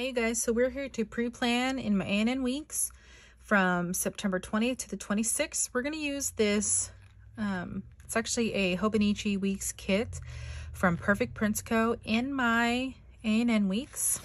Hey guys, so we're here to pre-plan in my ANN weeks from September 20th to the 26th. We're going to use this, um, it's actually a Hobonichi Weeks kit from Perfect Prints Co. in my ANN weeks.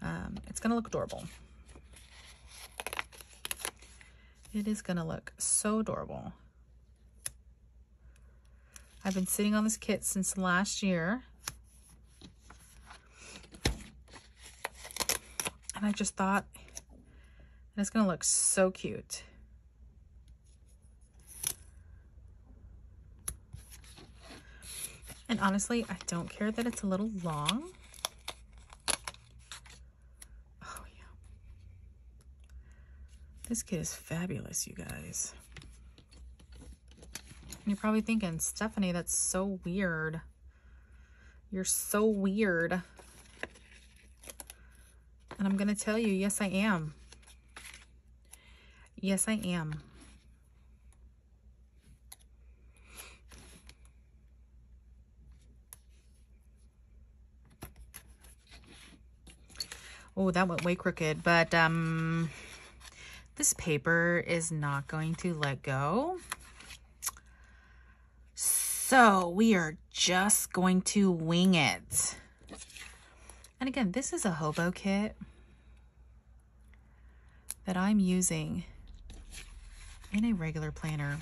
Um, it's going to look adorable. It is going to look so adorable. I've been sitting on this kit since last year. And I just thought it's going to look so cute. And honestly, I don't care that it's a little long. Oh, yeah. This kit is fabulous, you guys. You're probably thinking, Stephanie, that's so weird. You're so weird. And I'm going to tell you, yes, I am. Yes, I am. Oh, that went way crooked, but um, this paper is not going to let go. So we are just going to wing it. And again, this is a hobo kit that I'm using in a regular planner.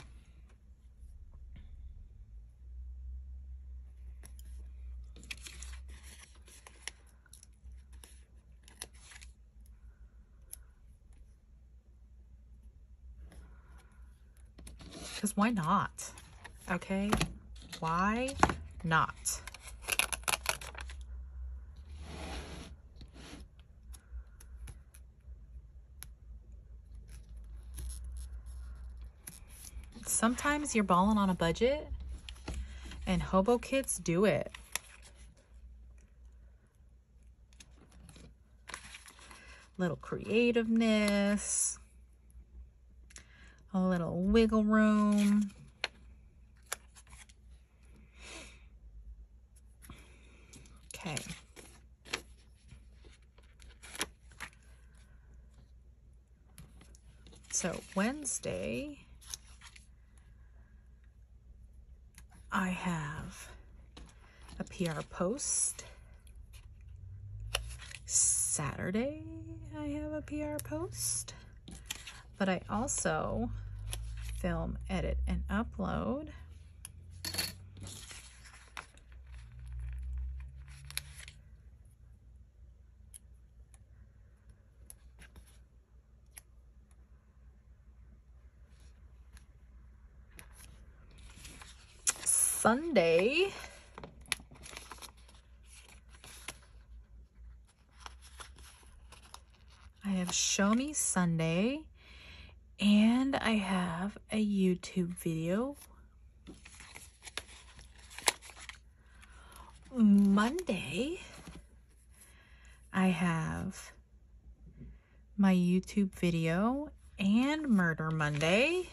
Because why not? Okay? Why not? Sometimes you're balling on a budget and hobo kits do it. Little creativeness, a little wiggle room. Okay. So Wednesday, I have a PR post. Saturday, I have a PR post. But I also film, edit, and upload. Sunday. I have Show Me Sunday and I have a YouTube video. Monday, I have my YouTube video and Murder Monday.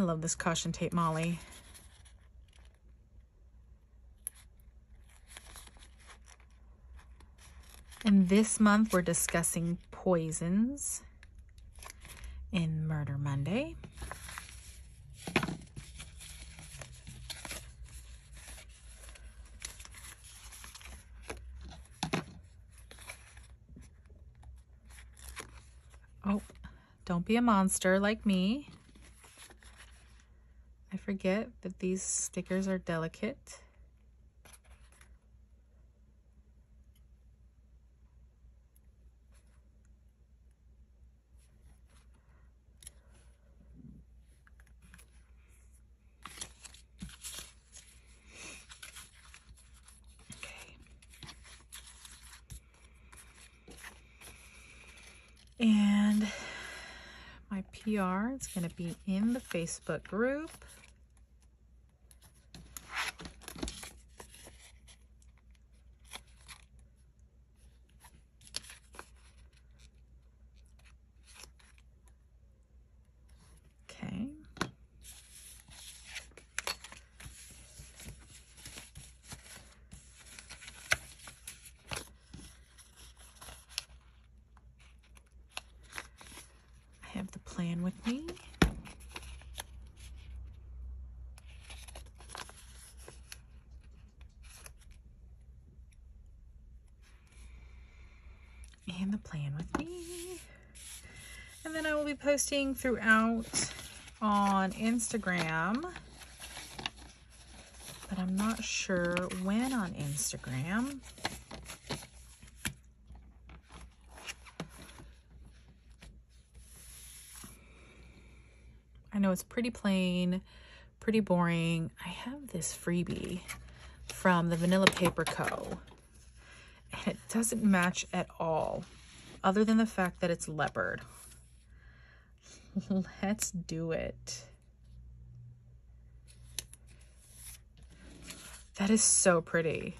I love this caution tape Molly. And this month we're discussing poisons in Murder Monday. Oh, don't be a monster like me forget that these stickers are delicate. And my PR. is going to be in the Facebook group. Okay. I have the with me. And the plan with me. And then I will be posting throughout on Instagram. But I'm not sure when on Instagram. I know it's pretty plain, pretty boring. I have this freebie from the Vanilla Paper Co. And it doesn't match at all, other than the fact that it's leopard. Let's do it. That is so pretty.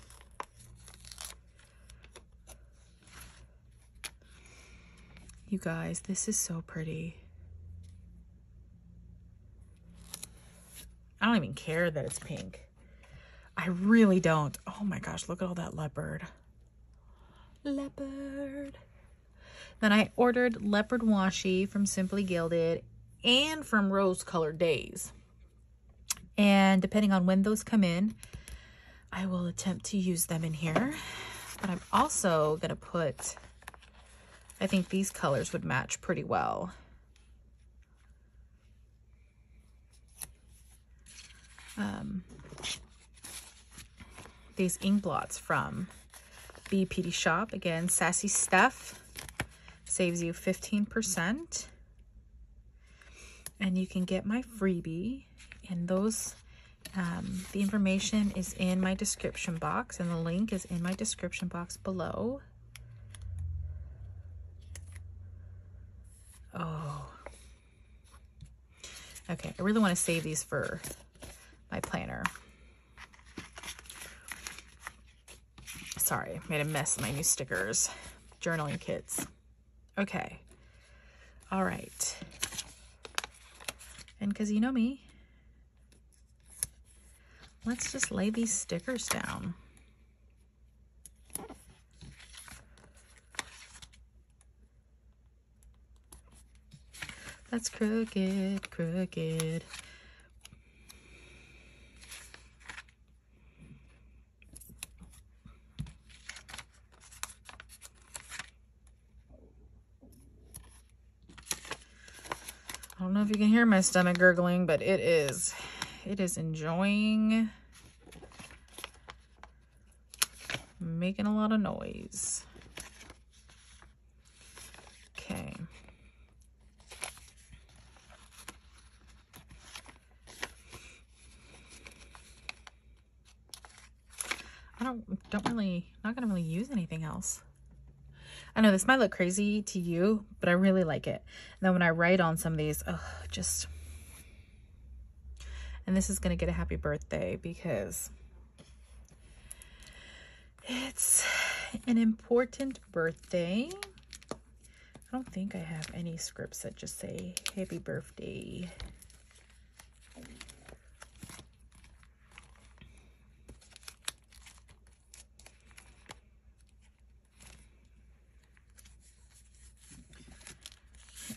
You guys, this is so pretty. I don't even care that it's pink. I really don't. Oh my gosh, look at all that leopard. Leopard. Then I ordered leopard washi from Simply Gilded and from Rose Colored Daze. And depending on when those come in, I will attempt to use them in here. But I'm also going to put, I think these colors would match pretty well. Um, these ink blots from BEPD Shop. Again, Sassie Steph saves you 15%. And you can get my freebie. And those, um, the information is in my description box. And the link is in my description box below. Oh. Okay, I really want to save these for my planner. Sorry, made a mess of my new stickers. Journaling kits. Okay. All right. And because you know me, let's just lay these stickers down. That's crooked, crooked. Know if you can hear my stomach gurgling, but it is, it is enjoying making a lot of noise. Okay. I don't, don't really, not gonna really use anything else. I know this might look crazy to you, but I really like it. And then when I write on some of these, oh, just, and this is going to get a happy birthday because it's an important birthday. I don't think I have any scripts that just say happy birthday.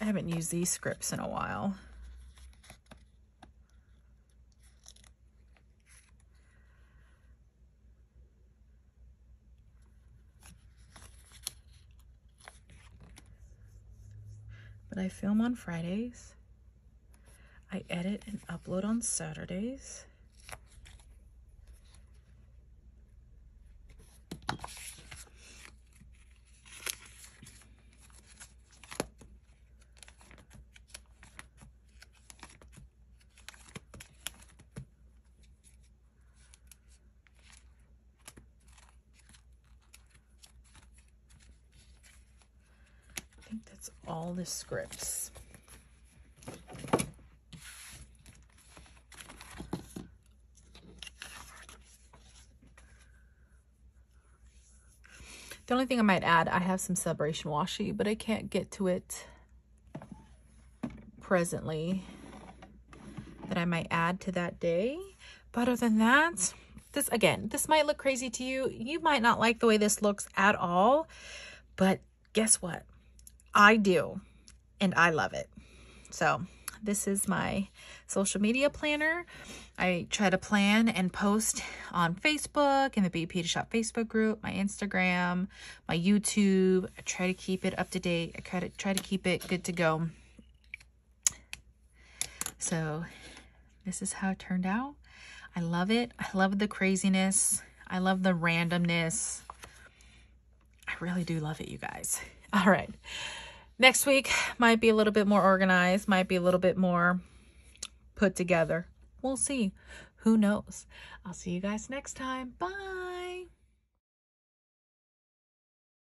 I haven't used these scripts in a while. But I film on Fridays. I edit and upload on Saturdays. think that's all the scripts. The only thing I might add, I have some Celebration washi, but I can't get to it presently that I might add to that day. But other than that, this, again, this might look crazy to you. You might not like the way this looks at all, but guess what? I do, and I love it. So this is my social media planner. I try to plan and post on Facebook and the BEPD Shop Facebook group, my Instagram, my YouTube. I try to keep it up to date. I try to try to keep it good to go. So this is how it turned out. I love it. I love the craziness. I love the randomness. I really do love it, you guys. All right. Next week might be a little bit more organized, might be a little bit more put together. We'll see. Who knows? I'll see you guys next time. Bye.